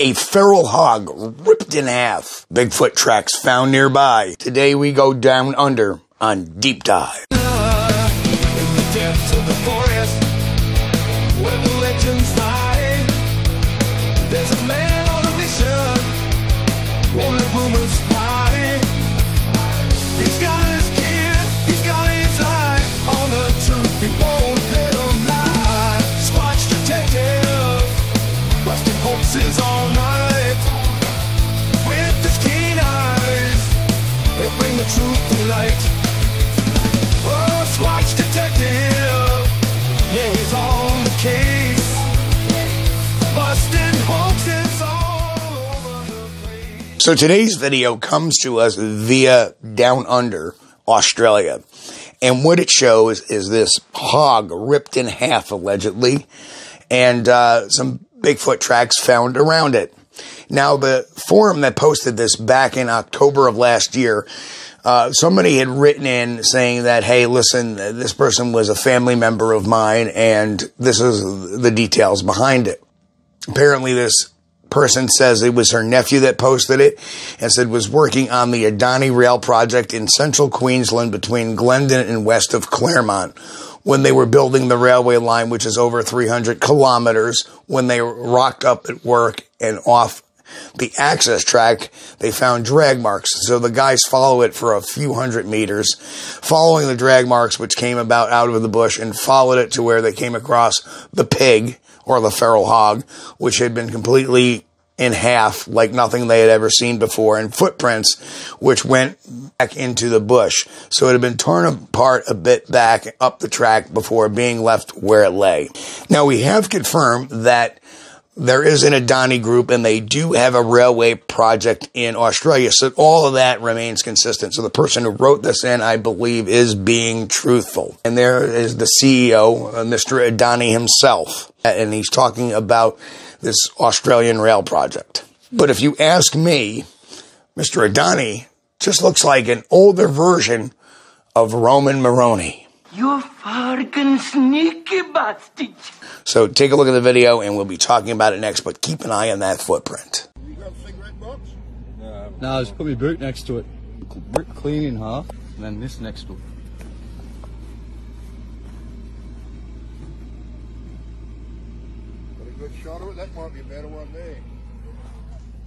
A feral hog ripped in half. Bigfoot tracks found nearby. Today we go down under on Deep Dive. So today's video comes to us via Down Under, Australia. And what it shows is this hog ripped in half, allegedly, and uh, some Bigfoot tracks found around it. Now, the forum that posted this back in October of last year, uh, somebody had written in saying that, hey, listen, this person was a family member of mine, and this is the details behind it. Apparently, this person says it was her nephew that posted it and said was working on the Adani Rail project in central Queensland between Glenden and west of Clermont when they were building the railway line, which is over 300 kilometers, when they rocked up at work and off the access track, they found drag marks. So the guys follow it for a few hundred meters, following the drag marks, which came about out of the bush, and followed it to where they came across the pig or the feral hog, which had been completely in half, like nothing they had ever seen before, and footprints which went back into the bush. So it had been torn apart a bit back up the track before being left where it lay. Now we have confirmed that there is an Adani group and they do have a railway project in Australia. So all of that remains consistent. So the person who wrote this in, I believe, is being truthful. And there is the CEO, uh, Mr. Adani himself. And he's talking about this Australian rail project. But if you ask me, Mr. Adani just looks like an older version of Roman Moronie. You fucking sneaky bastard. So take a look at the video and we'll be talking about it next, but keep an eye on that footprint. You got a cigarette box? No, just put my boot next to it. Brick clean in half, and then this next to it. Good shot of it? That might be a better one there.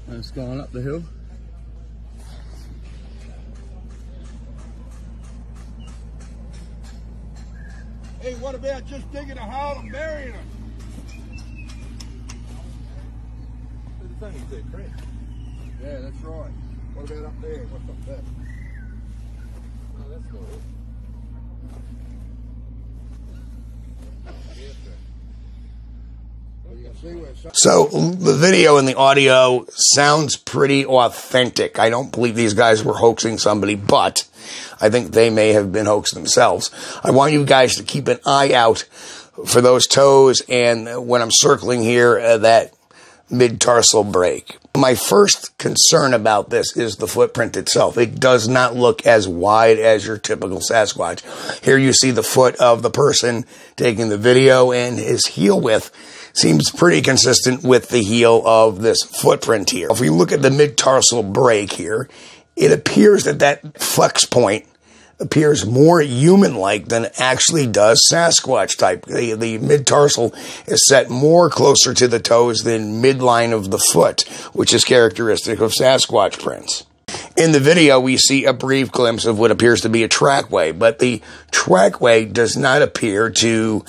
And it's going up the hill. Hey, what about just digging a hole and burying it? Yeah, that's right. What about up there? What's up there? Oh, that's not it. Well, you can see where some- So the video and the audio sounds pretty authentic. I don't believe these guys were hoaxing somebody, but I think they may have been hoaxed themselves. I want you guys to keep an eye out for those toes and when I'm circling here, uh, that mid-tarsal break. My first concern about this is the footprint itself. It does not look as wide as your typical Sasquatch. Here you see the foot of the person taking the video and his heel width seems pretty consistent with the heel of this footprint here. If we look at the mid-tarsal break here, it appears that that flex point appears more human-like than actually does Sasquatch type. The, the mid-tarsal is set more closer to the toes than midline of the foot, which is characteristic of Sasquatch prints. In the video, we see a brief glimpse of what appears to be a trackway, but the trackway does not appear to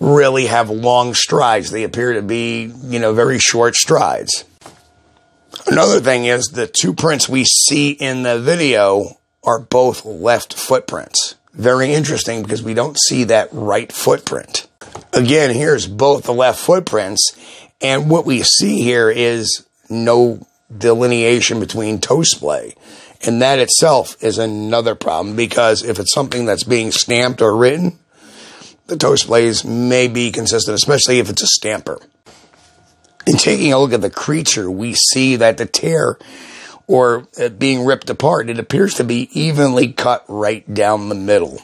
really have long strides. They appear to be, you know, very short strides. Another thing is the two prints we see in the video are both left footprints. Very interesting because we don't see that right footprint. Again, here's both the left footprints, and what we see here is no delineation between toe splay. And that itself is another problem because if it's something that's being stamped or written, the toe splays may be consistent, especially if it's a stamper. In taking a look at the creature, we see that the tear or uh, being ripped apart, it appears to be evenly cut right down the middle.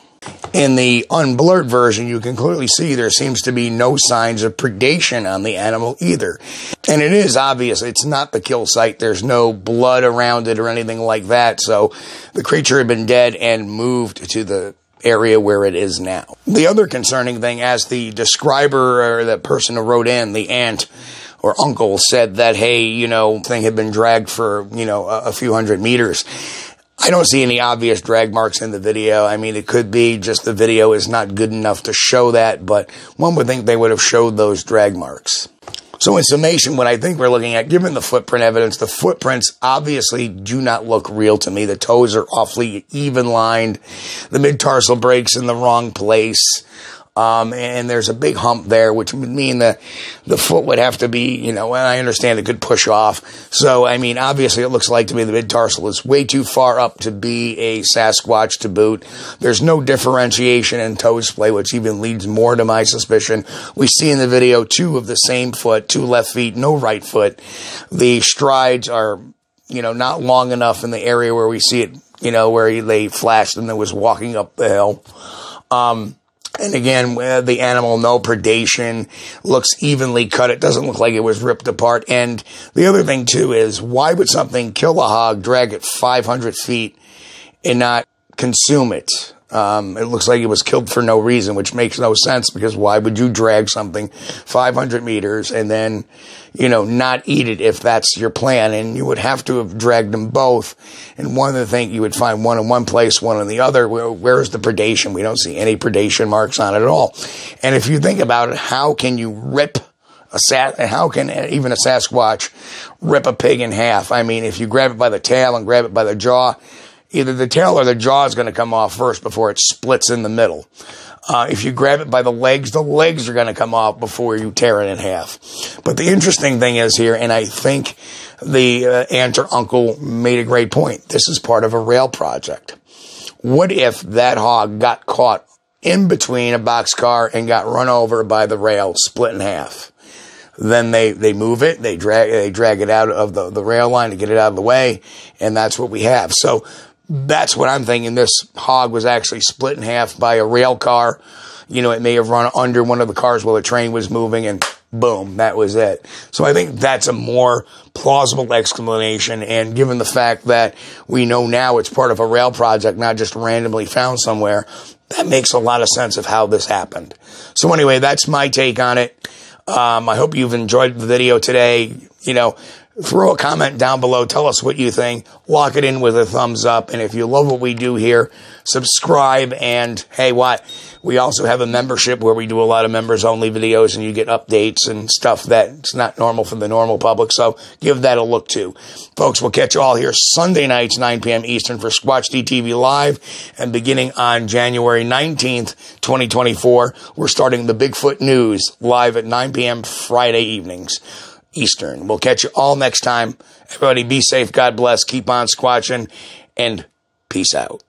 In the unblurred version, you can clearly see there seems to be no signs of predation on the animal either. And it is obvious it's not the kill site. There's no blood around it or anything like that. So the creature had been dead and moved to the area where it is now. The other concerning thing, as the describer or the person who wrote in, the aunt or uncle said that, hey, you know, thing had been dragged for, you know, a, a few hundred meters. I don't see any obvious drag marks in the video. I mean, it could be just the video is not good enough to show that, but one would think they would have showed those drag marks. So in summation, what I think we're looking at, given the footprint evidence, the footprints obviously do not look real to me. The toes are awfully even lined. The mid tarsal breaks in the wrong place. Um, and there's a big hump there, which would mean that the foot would have to be, you know, and I understand it could push off. So, I mean, obviously it looks like to me the mid tarsal is way too far up to be a Sasquatch to boot. There's no differentiation in toe splay, which even leads more to my suspicion. We see in the video two of the same foot, two left feet, no right foot. The strides are, you know, not long enough in the area where we see it, you know, where he, they flashed and then was walking up the hill. Um, and again, uh, the animal, no predation, looks evenly cut. It doesn't look like it was ripped apart. And the other thing too is why would something kill a hog, drag it 500 feet and not consume it? Um, it looks like it was killed for no reason, which makes no sense because why would you drag something 500 meters and then, you know, not eat it if that's your plan? And you would have to have dragged them both. And one of the things you would find one in one place, one in the other. Where, where's the predation? We don't see any predation marks on it at all. And if you think about it, how can you rip a sat, how can even a Sasquatch rip a pig in half? I mean, if you grab it by the tail and grab it by the jaw, either the tail or the jaw is going to come off first before it splits in the middle. Uh, if you grab it by the legs, the legs are going to come off before you tear it in half. But the interesting thing is here, and I think the uh, aunt or uncle made a great point. This is part of a rail project. What if that hog got caught in between a boxcar and got run over by the rail, split in half? Then they, they move it, they drag, they drag it out of the, the rail line to get it out of the way, and that's what we have. So that's what I'm thinking. This hog was actually split in half by a rail car. You know, it may have run under one of the cars while the train was moving and boom, that was it. So I think that's a more plausible explanation. And given the fact that we know now it's part of a rail project, not just randomly found somewhere, that makes a lot of sense of how this happened. So anyway, that's my take on it. Um, I hope you've enjoyed the video today. You know, throw a comment down below. Tell us what you think. Lock it in with a thumbs up. And if you love what we do here, subscribe. And hey, what? We also have a membership where we do a lot of members only videos and you get updates and stuff that's not normal for the normal public. So give that a look too. Folks, we'll catch you all here Sunday nights, 9 p.m. Eastern for Squatch-D TV Live. And beginning on January 19th, 2024, we're starting the Bigfoot News live at 9 p.m. Friday evenings. Eastern. We'll catch you all next time. Everybody be safe. God bless. Keep on squatching and peace out.